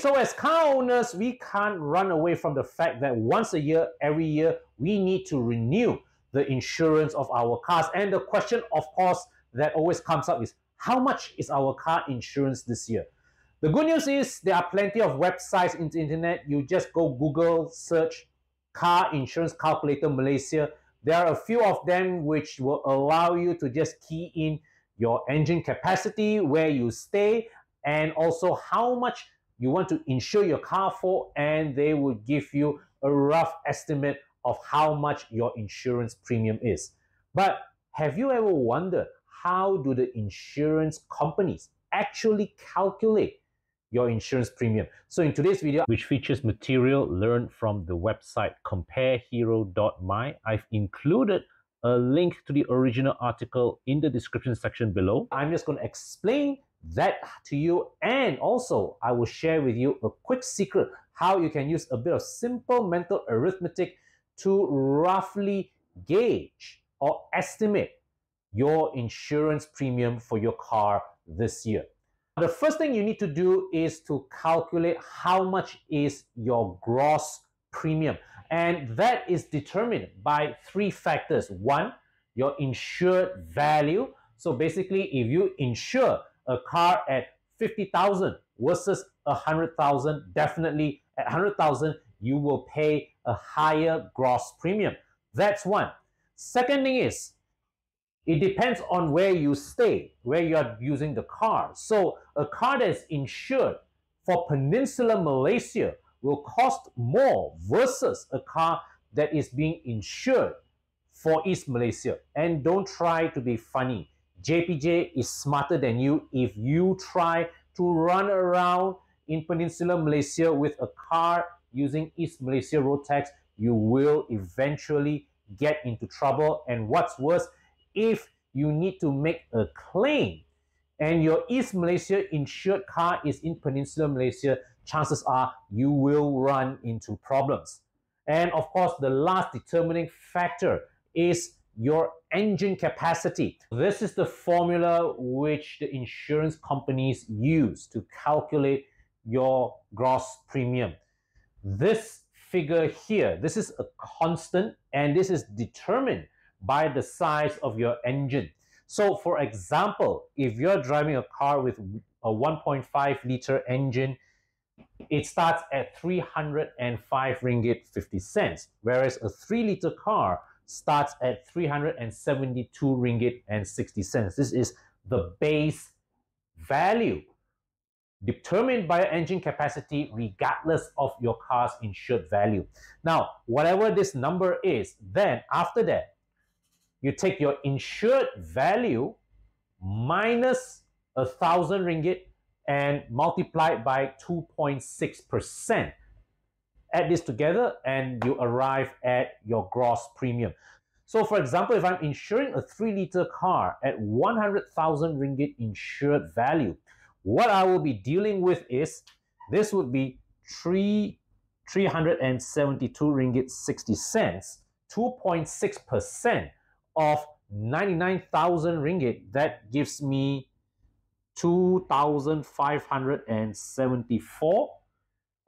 So as car owners, we can't run away from the fact that once a year, every year, we need to renew the insurance of our cars. And the question, of course, that always comes up is how much is our car insurance this year? The good news is there are plenty of websites in the internet. You just go Google, search car insurance calculator Malaysia. There are a few of them which will allow you to just key in your engine capacity, where you stay, and also how much you want to insure your car for, and they will give you a rough estimate of how much your insurance premium is. But have you ever wondered how do the insurance companies actually calculate your insurance premium. So in today's video, which features material learned from the website comparehero.my, I've included a link to the original article in the description section below. I'm just going to explain that to you and also I will share with you a quick secret how you can use a bit of simple mental arithmetic to roughly gauge or estimate your insurance premium for your car this year. The first thing you need to do is to calculate how much is your gross premium. And that is determined by three factors. One, your insured value. So basically, if you insure a car at 50,000 versus 100,000, definitely at 100,000, you will pay a higher gross premium. That's one. Second thing is it depends on where you stay, where you are using the car. So a car that is insured for Peninsular Malaysia will cost more versus a car that is being insured for East Malaysia. And don't try to be funny. JPJ is smarter than you if you try to run around in Peninsular Malaysia with a car using East Malaysia road tax, you will eventually get into trouble. And what's worse, if you need to make a claim and your East Malaysia insured car is in Peninsular Malaysia, chances are you will run into problems. And of course, the last determining factor is your engine capacity. This is the formula which the insurance companies use to calculate your gross premium. This figure here, this is a constant and this is determined by the size of your engine. So for example, if you're driving a car with a 1.5 liter engine, it starts at 305 ringgit 50 cents, whereas a 3 liter car starts at 372 ringgit and 60 cents. This is the base value determined by your engine capacity regardless of your car's insured value. Now, whatever this number is, then after that, you take your insured value minus a thousand ringgit and multiply it by 2.6%. Add this together and you arrive at your gross premium. So for example, if I'm insuring a 3 liter car at 100,000 ringgit insured value, what I will be dealing with is this would be 3 372 ringgit 60 cents, 2.6% of 99,000 ringgit, that gives me 2,574.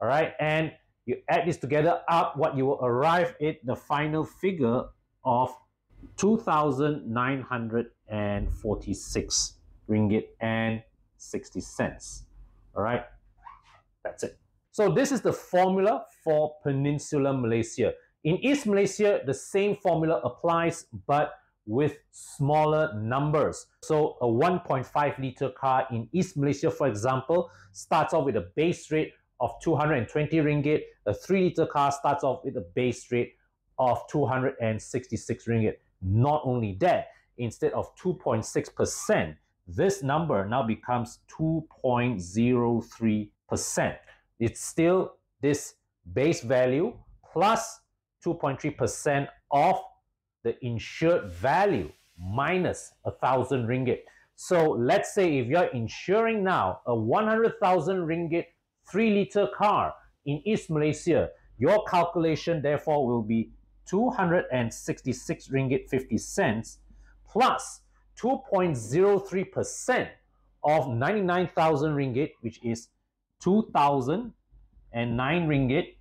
All right, and you add this together up, what you will arrive at the final figure of 2,946 ringgit and 60 cents. All right, that's it. So this is the formula for Peninsular Malaysia. In East Malaysia, the same formula applies, but with smaller numbers. So a 1.5 liter car in East Malaysia, for example, starts off with a base rate of 220 ringgit. A 3 liter car starts off with a base rate of 266 ringgit. Not only that, instead of 2.6%, this number now becomes 2.03%. It's still this base value plus 2.3% of the insured value minus a thousand ringgit. So let's say if you're insuring now a 100,000 ringgit 3 liter car in East Malaysia, your calculation therefore will be 266 ringgit 50 cents plus 2.03% of 99,000 ringgit which is 2,000 and 9 ringgit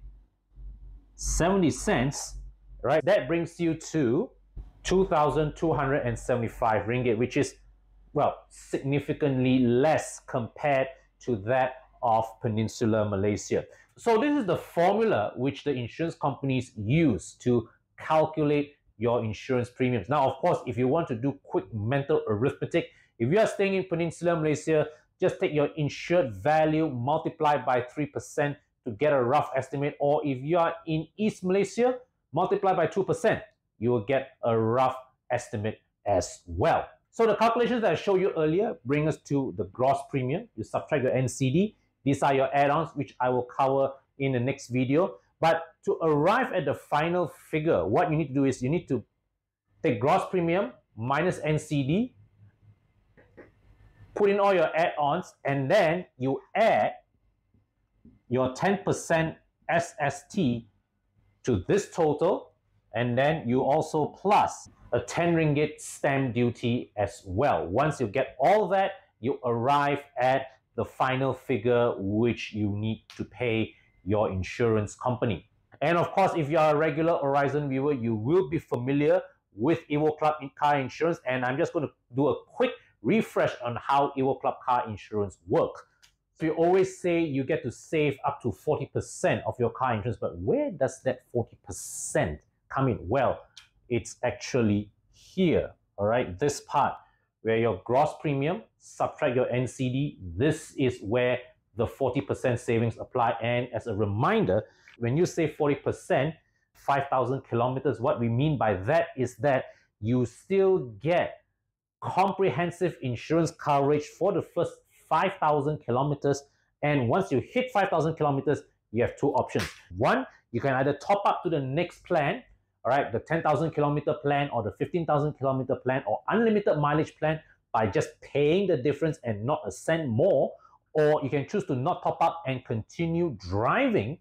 70 cents, right? That brings you to 2,275 ringgit, which is, well, significantly less compared to that of Peninsular Malaysia. So this is the formula which the insurance companies use to calculate your insurance premiums. Now, of course, if you want to do quick mental arithmetic, if you are staying in Peninsular Malaysia, just take your insured value, multiply by 3% to get a rough estimate. Or if you are in East Malaysia, multiply by 2%, you will get a rough estimate as well. So the calculations that I showed you earlier bring us to the gross premium. You subtract your NCD. These are your add-ons, which I will cover in the next video. But to arrive at the final figure, what you need to do is you need to take gross premium minus NCD, put in all your add-ons, and then you add your 10% SST to this total, and then you also plus a 10 ringgit stamp duty as well. Once you get all that, you arrive at the final figure which you need to pay your insurance company. And of course, if you are a regular Aurizn viewer, you will be familiar with Evo Club car insurance. And I'm just going to do a quick refresh on how Evo Club car insurance works. So you always say you get to save up to 40% of your car insurance, but where does that 40% come in? Well, it's actually here, all right? This part where your gross premium, subtract your NCD, this is where the 40% savings apply. And as a reminder, when you say 40%, 5,000 kilometers, what we mean by that is that you still get comprehensive insurance coverage for the first 5,000 kilometers. And once you hit 5,000 kilometers, you have two options. One, you can either top up to the next plan, all right, the 10,000 kilometer plan or the 15,000 kilometer plan or unlimited mileage plan by just paying the difference and not a cent more. Or you can choose to not top up and continue driving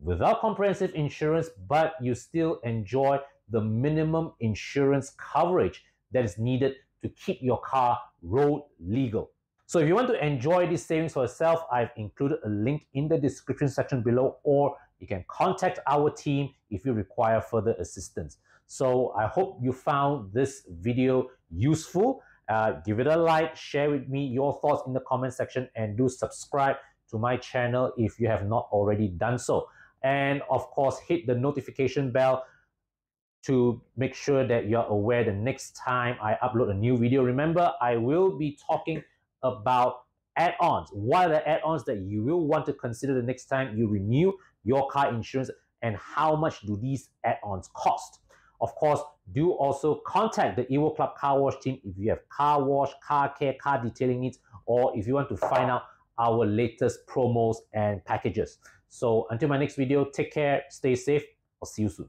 without comprehensive insurance, but you still enjoy the minimum insurance coverage that is needed to keep your car road legal. So if you want to enjoy these savings for yourself, I've included a link in the description section below, or you can contact our team if you require further assistance. So I hope you found this video useful. Uh, give it a like, share with me your thoughts in the comment section, and do subscribe to my channel if you have not already done so. And of course, hit the notification bell to make sure that you're aware the next time I upload a new video. Remember, I will be talking about add-ons. What are the add-ons that you will want to consider the next time you renew your car insurance and how much do these add-ons cost? Of course, do also contact the Evo Club Car Wash team if you have car wash, car care, car detailing needs, or if you want to find out our latest promos and packages. So until my next video, take care, stay safe, I'll see you soon.